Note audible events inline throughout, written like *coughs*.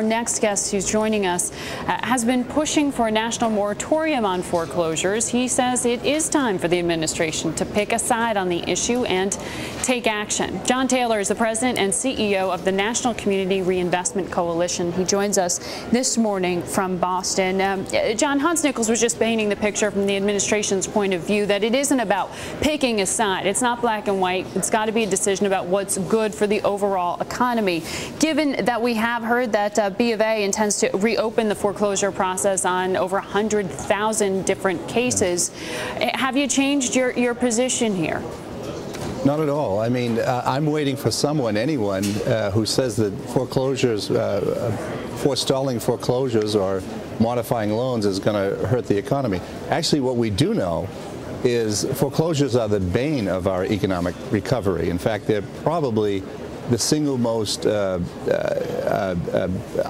Our next guest who's joining us uh, has been pushing for a national moratorium on foreclosures. He says it is time for the administration to pick a side on the issue and take action. John Taylor is the president and CEO of the National Community Reinvestment Coalition. He joins us this morning from Boston. Um, John Hans Nichols was just painting the picture from the administration's point of view that it isn't about picking a side. It's not black and white. It's got to be a decision about what's good for the overall economy. Given that we have heard that uh, B of A intends to reopen the foreclosure process on over 100,000 different cases. Eh, have you changed your, your position here? Not at all. I mean, uh, I'm waiting for someone, anyone, uh, who says that foreclosures, uh, uh forestalling foreclosures or modifying loans is going to hurt the economy. Actually, what we do know is foreclosures are the bane of our economic recovery. In fact, they're probably the single most uh, uh, uh,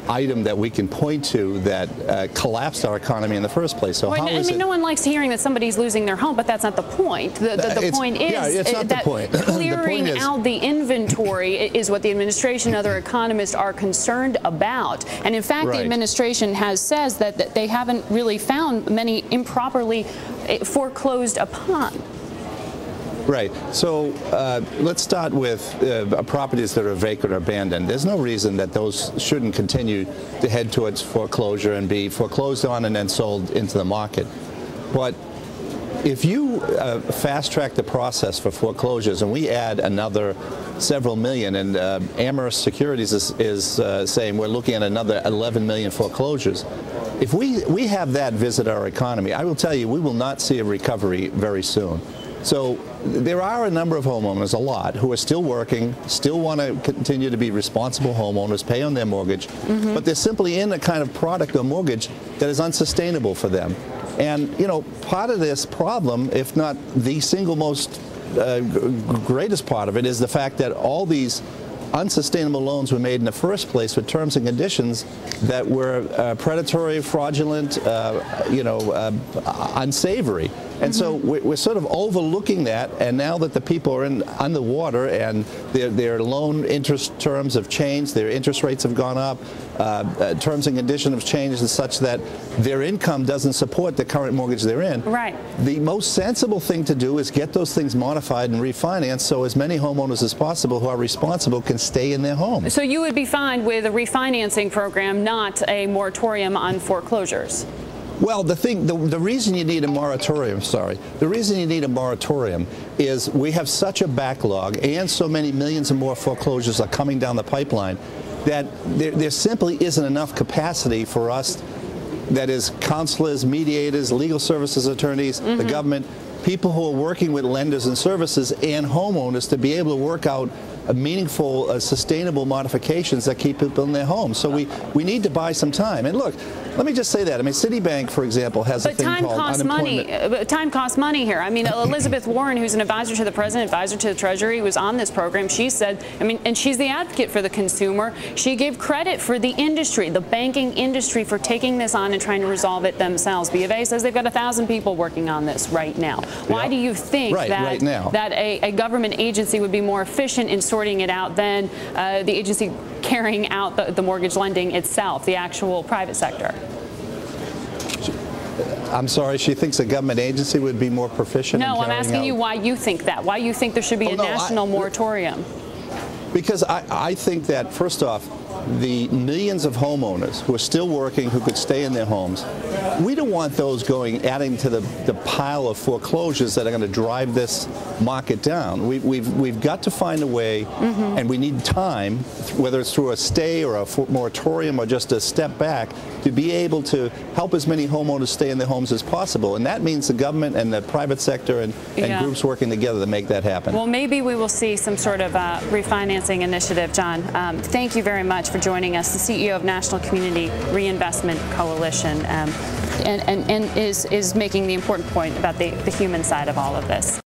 item that we can point to that uh, collapsed our economy in the first place. So well, I mean, no one likes hearing that somebody's losing their home, but that's not the point. The, the, the point is yeah, that *clears throat* clearing the *coughs* out the inventory is what the administration and other economists are concerned about. And in fact, right. the administration has says that, that they haven't really found many improperly eh, foreclosed upon. Right. So uh, let's start with uh, properties that are vacant or abandoned. There's no reason that those shouldn't continue to head towards foreclosure and be foreclosed on and then sold into the market. But if you uh, fast track the process for foreclosures and we add another several million, and uh, Amherst Securities is, is uh, saying we're looking at another 11 million foreclosures. If we, we have that visit our economy, I will tell you we will not see a recovery very soon. So there are a number of homeowners, a lot, who are still working, still want to continue to be responsible homeowners, pay on their mortgage, mm -hmm. but they're simply in a kind of product or mortgage that is unsustainable for them. And, you know, part of this problem, if not the single most uh, greatest part of it, is the fact that all these unsustainable loans were made in the first place with terms and conditions that were uh, predatory, fraudulent, uh, you know, uh, unsavory. And so we're, we're, sort of overlooking that, and now that the people are in underwater and their, their loan interest terms have changed, their interest rates have gone up, uh, uh, terms and conditions have changed such that their income doesn't support the current mortgage they're in. Right. The most sensible thing to do is get those things modified and refinanced so as many homeowners as possible who are responsible can stay in their home. So you would be fine with a refinancing program, not a moratorium on foreclosures? Well, the thing, the, the reason you need a moratorium, sorry, the reason you need a moratorium is we have such a backlog and so many millions and more foreclosures are coming down the pipeline that there, there simply isn't enough capacity for us, that is counselors, mediators, legal services attorneys, mm -hmm. the mm-hmm. government, people who are working with lenders and services and homeowners to be able to work out meaningful, uh, sustainable modifications that keep people in their homes. So we, we need to buy some time. And look, let me just say that. I mean, Citibank, for example, has but a thing time called costs money. Uh, but time costs money here. I mean, *clears throat* Elizabeth Warren, who's an advisor to the president, advisor to the Treasury, was on this program. She said, I mean, and she's the advocate for the consumer. She gave credit for the industry, the banking industry, for taking this on and trying to resolve it themselves. B of A says they've got a thousand people working on this right now. Why do you think right, that right that a, a government agency would be more efficient in sorting it out than uh, the agency carrying out the, the mortgage lending itself, the actual private sector? I'm sorry, she thinks a government agency would be more proficient No, I'm asking out... you why you think that. Why you think there should be oh, a no, national I, moratorium. Because I, I think that, first off, the millions of homeowners who are still working, who could stay in their homes, we don't want those going, adding to the, the pile of foreclosures that are going to drive this market down. We, we've, we've got to find a way, mm -hmm. and we need time, whether it's through a stay or a moratorium or just a step back, to be able to help as many homeowners stay in their homes as possible. And that means the government and the private sector and, and yeah. groups working together to make that happen. Well, maybe we will see some sort of uh, refinancing initiative, John. Um, thank you very much for joining us, the CEO of National Community Reinvestment Coalition, um, and, and, and is, is making the important point about the, the human side of all of this.